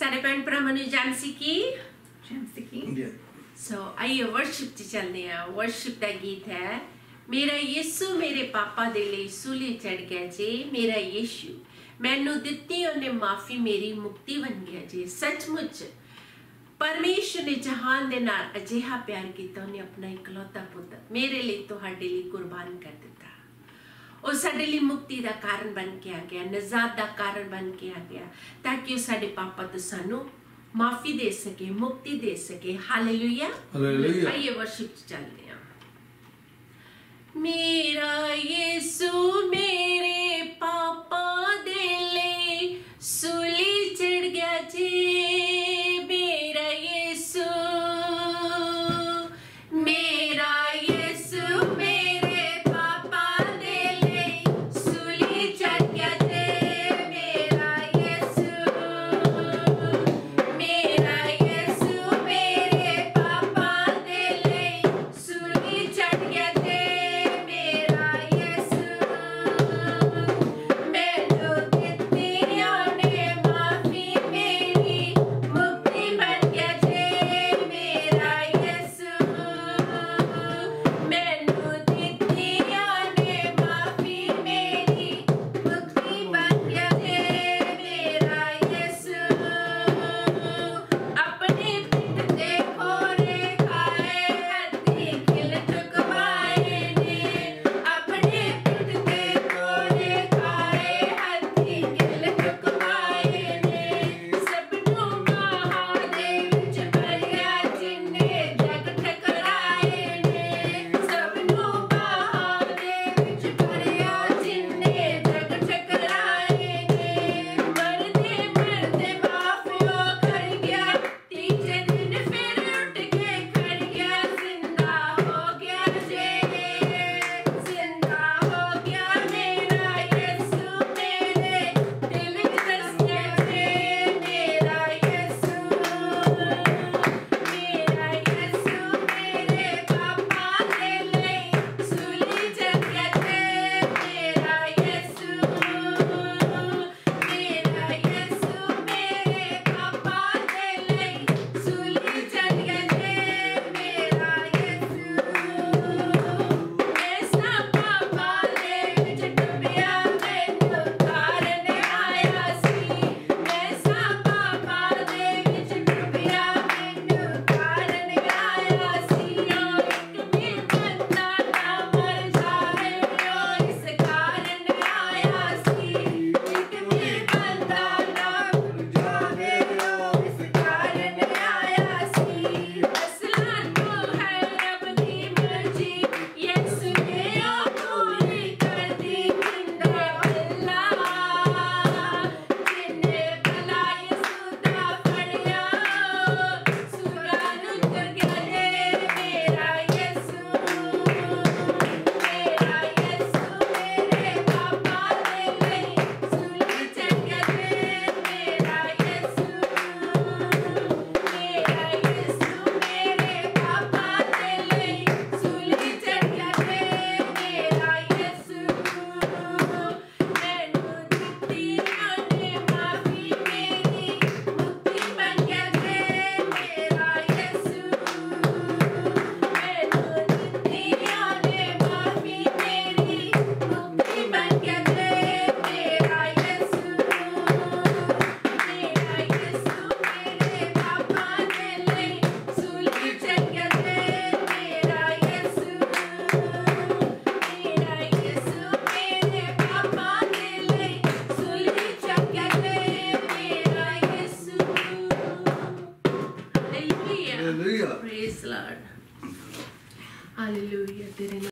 ਸਾਰੇ ਭੈਣ ਭਰਾਵਾਂ ਨੂੰ ਜਾਨਸੀ ਕੀ ਜਾਨਸੀ ਕੀ ਸੋ ਆਈਏ ਵਰਸ਼ਿਪ ਤੇ ਚੱਲਨੇ ਆ ਵਰਸ਼ਿਪ ਦਾ ਗੀਤ ਹੈ ਮੇਰਾ ਯਿਸੂ ਮੇਰੇ ਪਾਪਾ ਦੇ ਲਈ ਸੂਲੀ ਚੜ ਗਿਆ ਜੀ ਮੇਰਾ ਯਿਸੂ ਮੈਨੂੰ ਦਿੱਤੀ ਉਹਨੇ ਮਾਫੀ ਮੇਰੀ ਮੁਕਤੀ ਬਣ ਗਿਆ ਜੀ ਸੱਚਮੁੱਚ ਪਰਮੇਸ਼ਰ ਨੇ ਜਹਾਨ ਦੇ ਨਾਲ ਅਜਿਹਾ ਪਿਆਰ ਕੀਤਾ ਉਹਨੇ ਆਪਣਾ ਇਕਲੌਤਾ ਪੁੱਤ ਮੇਰੇ ਲਈ ਤੁਹਾਡੇ ਲਈ ਕੁਰਬਾਨ ਕਰ ਦਿੱਤਾ ਉਹ ਸਾਡੇ ਲਈ ਮੁਕਤੀ ਦਾ ਕਾਰਨ ਬਣ ਕੇ ਆ ਗਿਆ ਨਜ਼ਾਦ ਦਾ ਕਾਰਨ ਬਣ ਕੇ ਆ ਗਿਆ ਤਾਂ ਕਿ ਉਹ ਸਾਡੇ ਪਾਪਾ ਤੋਂ ਸਾਨੂੰ ਮਾਫੀ ਦੇ ਸਕੇ ਮੁਕਤੀ ਦੇ ਸਕੇ। ਹਾਲੇਲੂਇਆ ਹਾਲੇਲੂਇਆ ਆਈਏ ਵਰਸ਼ਿਪ ਚੱਲਦੇ ਆ ਮੇਰਾ ਯਿਸੂ ਮੇਰੇ God. Hallelujah.